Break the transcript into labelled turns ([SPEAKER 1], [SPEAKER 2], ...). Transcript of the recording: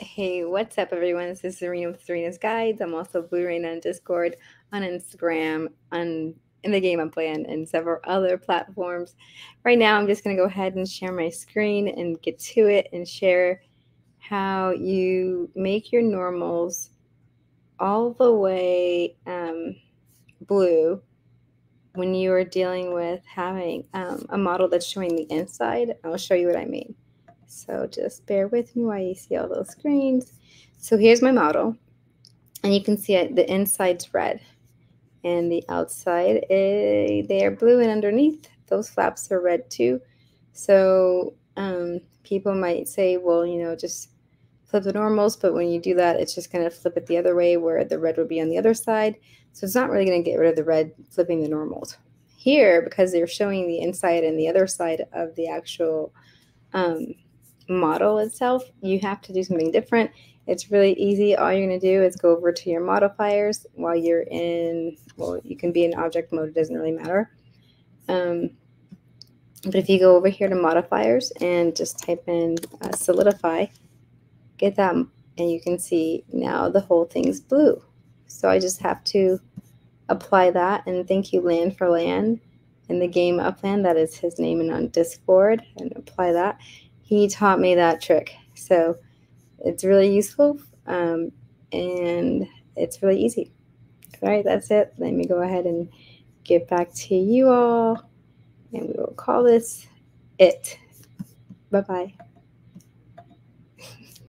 [SPEAKER 1] Hey, what's up, everyone? This is Zarinah with Zarinah's Guides. I'm also Blue Rain on Discord, on Instagram, on in the game I'm playing, and several other platforms. Right now, I'm just going to go ahead and share my screen and get to it and share how you make your normals all the way um, blue when you are dealing with having um, a model that's showing the inside. I'll show you what I mean. So just bear with me while you see all those screens. So here's my model. And you can see it, the inside's red. And the outside, is, they are blue. And underneath, those flaps are red too. So um, people might say, well, you know, just flip the normals. But when you do that, it's just going to flip it the other way where the red would be on the other side. So it's not really going to get rid of the red flipping the normals. Here, because they're showing the inside and the other side of the actual um, model itself, you have to do something different. It's really easy. All you're going to do is go over to your modifiers while you're in, well, you can be in object mode, it doesn't really matter. Um, but if you go over here to modifiers and just type in uh, solidify, get that, and you can see now the whole thing's blue. So I just have to apply that and thank you land for land in the game upland that is his name and on discord and apply that he taught me that trick. So it's really useful um, and it's really easy. All right, that's it. Let me go ahead and get back to you all, and we will call this it. Bye bye.